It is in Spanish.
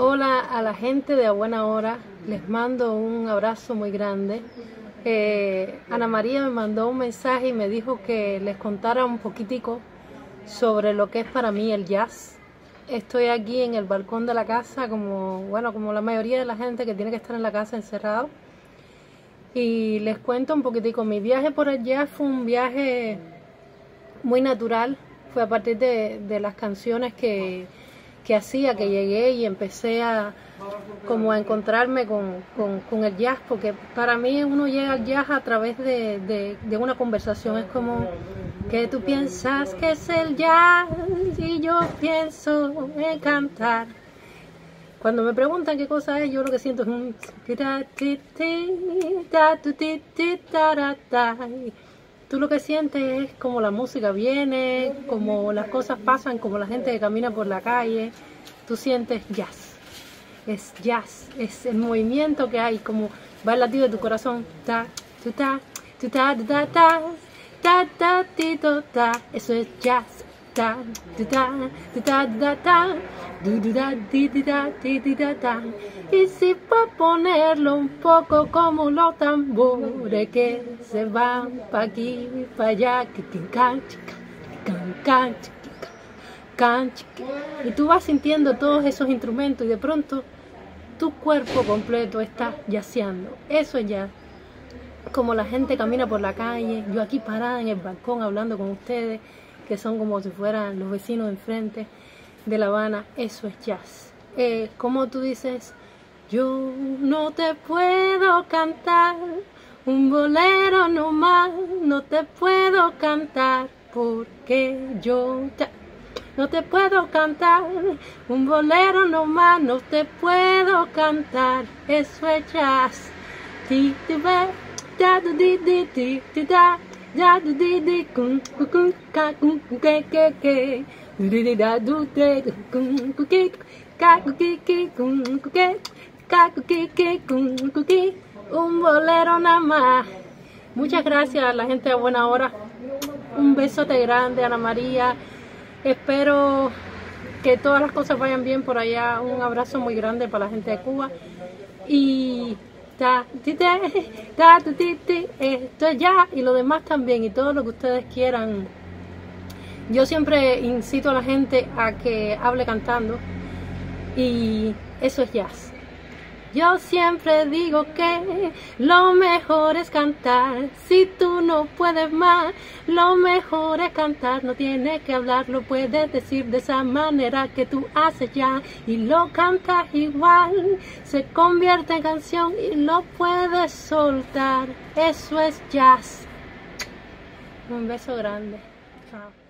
Hola a la gente de A Buena Hora, les mando un abrazo muy grande. Eh, Ana María me mandó un mensaje y me dijo que les contara un poquitico sobre lo que es para mí el jazz. Estoy aquí en el balcón de la casa como, bueno, como la mayoría de la gente que tiene que estar en la casa encerrado. Y les cuento un poquitico, mi viaje por el jazz fue un viaje muy natural, fue a partir de, de las canciones que que hacía que llegué y empecé a como a encontrarme con, con, el jazz, porque para mí uno llega al jazz a través de, de, una conversación, es como que tú piensas que es el jazz y yo pienso en cantar. Cuando me preguntan qué cosa es, yo lo que siento es un tú lo que sientes es como la música viene, como las cosas pasan, como la gente que camina por la calle, tú sientes jazz, es jazz, es el movimiento que hay, como va el latido de tu corazón, ta, tu ta, tu ta, ta, ta, ta, ta, ta, ta, eso es jazz, y si puedo ponerlo un poco como los tambores que se van pa' aquí y pa' allá, que y tú vas sintiendo todos esos instrumentos y de pronto tu cuerpo completo está yaceando. Eso es ya. Como la gente camina por la calle, yo aquí parada en el balcón hablando con ustedes, que son como si fueran los vecinos enfrente de La Habana, eso es jazz. Eh, como tú dices, yo no te puedo cantar un bolero nomás, no te puedo cantar porque yo no te puedo cantar un bolero nomás, no te puedo cantar, eso es jazz. Ti ti da di di ti ti da da di di kun kun ka kun ke ke ke un bolero nada más. Muchas gracias a la gente de Buena Hora. Un besote grande, Ana María. Espero que todas las cosas vayan bien por allá. Un abrazo muy grande para la gente de Cuba. Y esto ya y lo demás también. Y todo lo que ustedes quieran yo siempre incito a la gente a que hable cantando y eso es jazz. Yo siempre digo que lo mejor es cantar. Si tú no puedes más, lo mejor es cantar. No tienes que hablar, lo puedes decir de esa manera que tú haces ya. Y lo cantas igual. Se convierte en canción y lo puedes soltar. Eso es jazz. Un beso grande. Chao.